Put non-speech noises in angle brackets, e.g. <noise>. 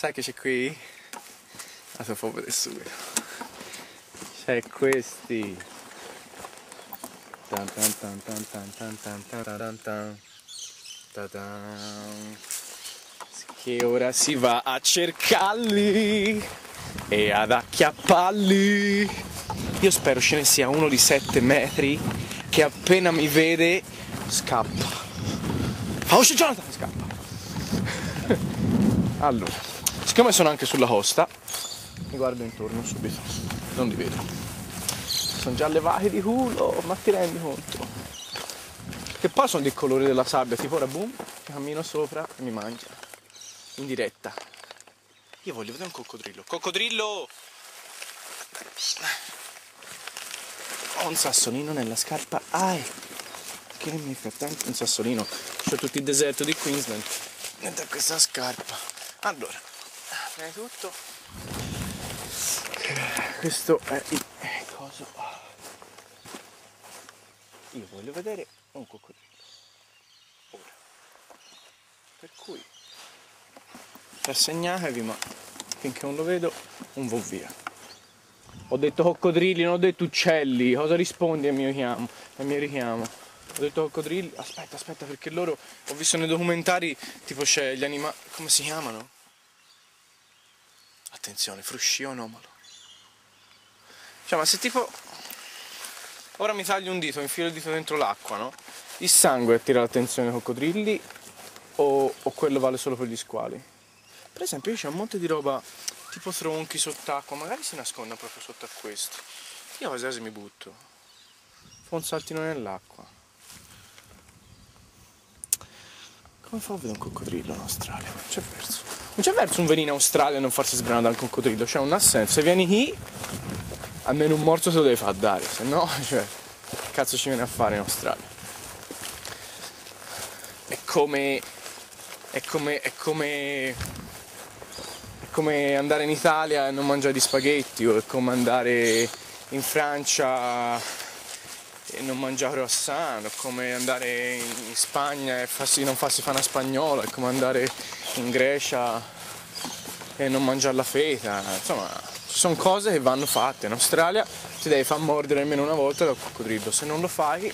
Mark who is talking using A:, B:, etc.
A: Sai che c'è qui? Tua fa vedere subito. C'è questi. Tan tan tan tan tan tan tan tan tan. Che ora si va a cercarli e ad acchiapparli. Io spero ce ne sia uno di 7 metri che appena mi vede scappa. Fa uscire Jonathan, scappa. <laughs> allora, siccome sono anche sulla costa, mi guardo intorno subito, non li vedo. Sono già levati di culo, ma ti rendi conto? Che poi sono del colore della sabbia, tipo ora boom, cammino sopra e mi mangia. In diretta. Io voglio vedere un coccodrillo. Coccodrillo! Ho un sassolino nella scarpa. Ah, che nel frattempo un sassolino. C'ho tutto il deserto di Queensland dentro questa scarpa. Allora, prima di tutto, questo è il coso. Io voglio vedere un coccodrillo. Ora. Per cui, per segnatevi, ma finché non lo vedo, non vo via. Ho detto coccodrilli, non ho detto uccelli. Cosa rispondi al mio chiamo? Al mio richiamo? Ho detto coccodrilli. Aspetta, aspetta, perché loro ho visto nei documentari, tipo c'è gli animali. come si chiamano? Attenzione, fruscio anomalo. Cioè, ma se tipo. Ora mi taglio un dito, infilo il dito dentro l'acqua, no? Il sangue attira l'attenzione dei coccodrilli o, o quello vale solo per gli squali? Per esempio, io c'è un monte di roba tipo tronchi sott'acqua, magari si nasconda proprio sotto a questo. Io quasi se mi butto. Fa un saltino nell'acqua. Come fa a vedere un coccodrillo in Australia? C'è verso. Non c'è verso un venire in Australia e non farsi sbranare dal coccodrillo, cioè non ha senso. Se vieni qui, almeno un morso se lo devi far dare, se no, <laughs> cioè, che cazzo ci viene a fare in Australia? È come. È come. È come come andare in Italia e non mangiare di spaghetti o è come andare in Francia e non mangiare croissant, come andare in Spagna e farsi, non farsi fare una spagnola, è come andare in Grecia e non mangiare la feta, insomma sono cose che vanno fatte, in Australia ti devi far mordere almeno una volta dal coccodrillo, se non lo fai